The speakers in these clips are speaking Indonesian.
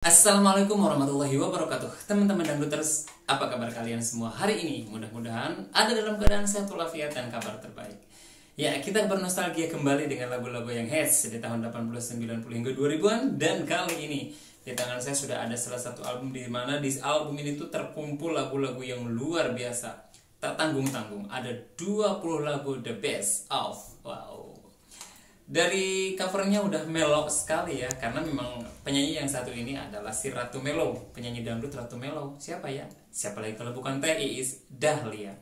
Assalamualaikum warahmatullahi wabarakatuh. Teman-teman dangduters, apa kabar kalian semua? Hari ini? Mudah-mudahan ada dalam keadaan sehat walafiat dan kabar terbaik. Ya, kita bernostalgia kembali dengan lagu-lagu yang hits di tahun 80, 90 hingga 2000-an Dan kali ini di tangan saya sudah ada salah satu album di mana di album ini tuh terkumpul lagu-lagu yang luar biasa. Tak tanggung-tanggung, ada 20 lagu the best of Wow dari covernya udah mellow sekali ya karena memang penyanyi yang satu ini adalah si Ratu Melo penyanyi dangdut Ratu Melo siapa ya? Siapa lagi kalau bukan Teh Iis Dahlia.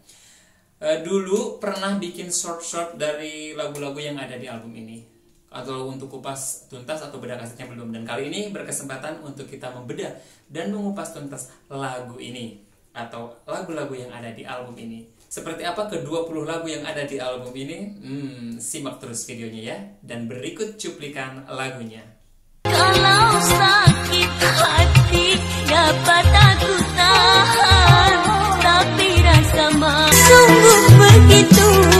E, dulu pernah bikin short short dari lagu-lagu yang ada di album ini. Atau untuk kupas tuntas atau bedah kasetnya belum. Dan kali ini berkesempatan untuk kita membedah dan mengupas tuntas lagu ini atau lagu-lagu yang ada di album ini seperti apa ke-20 lagu yang ada di album ini? Hmm, simak terus videonya ya. Dan berikut cuplikan lagunya. Kalau sakit hati dapat aku tahan Tapi rasa sungguh begitu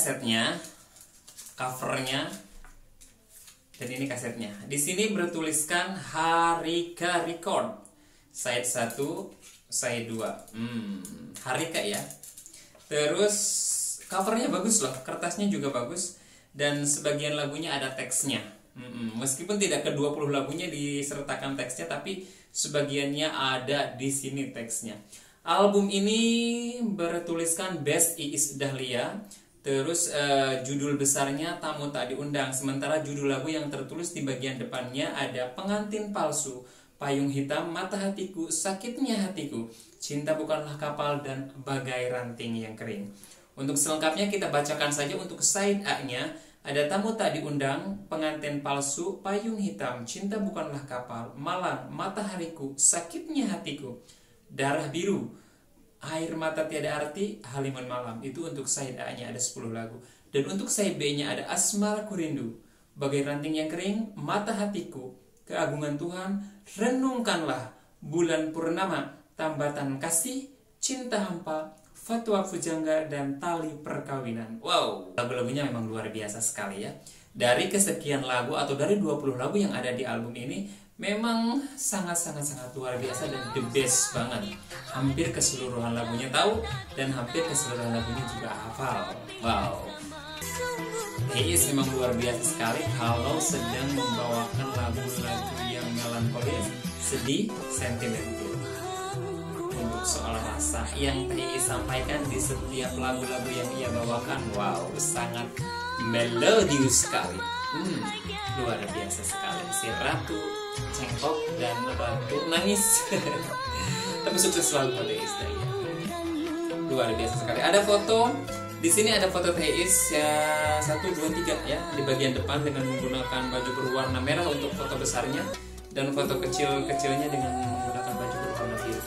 kasetnya, covernya, dan ini kasetnya. Di sini bertuliskan Harika Record. Side 1, side 2. Hmm, Harika ya. Terus covernya bagus loh, kertasnya juga bagus dan sebagian lagunya ada teksnya. Hmm, meskipun tidak ke 20 lagunya disertakan teksnya tapi sebagiannya ada di sini teksnya. Album ini bertuliskan Best Iis Dahlia Terus uh, judul besarnya tamu tak diundang. Sementara judul lagu yang tertulis di bagian depannya ada pengantin palsu, payung hitam, mata hatiku, sakitnya hatiku, cinta bukanlah kapal dan bagai ranting yang kering. Untuk selengkapnya kita bacakan saja untuk side A-nya. Ada tamu tak diundang, pengantin palsu, payung hitam, cinta bukanlah kapal, malang, matahariku, sakitnya hatiku, darah biru, Air mata tiada arti, halimun malam. Itu untuk side A-nya ada 10 lagu. Dan untuk side B-nya ada Asmara Kurindu. Bagai ranting yang kering, mata hatiku, keagungan Tuhan, renungkanlah bulan purnama, tambatan kasih, cinta hampa, fatwa fujangga, dan tali perkawinan. Wow, lagu-lagunya memang luar biasa sekali ya. Dari kesekian lagu atau dari 20 lagu yang ada di album ini, memang sangat-sangat-sangat luar biasa dan the best banget. Hampir keseluruhan lagunya tahu dan hampir keseluruhan lagunya juga hafal. Wow. Hayes memang luar biasa sekali kalau sedang membawakan lagu-lagu yang melankolis, sedih, sentimental. Untuk soal rasa yang Hayes sampaikan di setiap lagu-lagu yang ia bawakan, wow, sangat melodius sekali. Hmm, luar biasa sekali si Ratu cengkok dan batu nangis tapi sukses selalu pada istri ya. luar biasa sekali ada foto di sini ada foto Teis ya satu dua tiga ya di bagian depan dengan menggunakan baju berwarna merah untuk foto besarnya dan foto kecil kecilnya dengan menggunakan baju berwarna biru.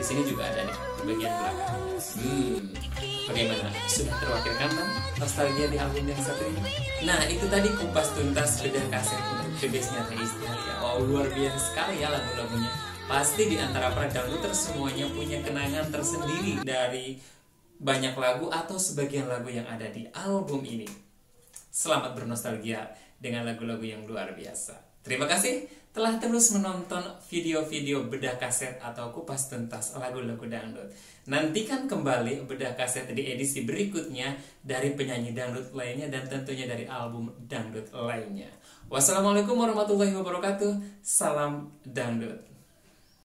Di sini juga ada nih di bagian belakang. Hmm bagaimana? Sudah terwakilkan kan nostalgia di album yang satu ini? Nah itu tadi kupas tuntas bedah kaset. Bebasnya Teis ya. Wow luar biasa sekali ya lagu-lagunya. Pasti di antara para dangduters semuanya punya kenangan tersendiri dari banyak lagu atau sebagian lagu yang ada di album ini. Selamat bernostalgia dengan lagu-lagu yang luar biasa. Terima kasih telah terus menonton video-video bedah kaset atau kupas tuntas lagu-lagu dangdut. Nantikan kembali bedah kaset di edisi berikutnya dari penyanyi dangdut lainnya dan tentunya dari album dangdut lainnya. Wassalamualaikum warahmatullahi wabarakatuh. Salam dangdut.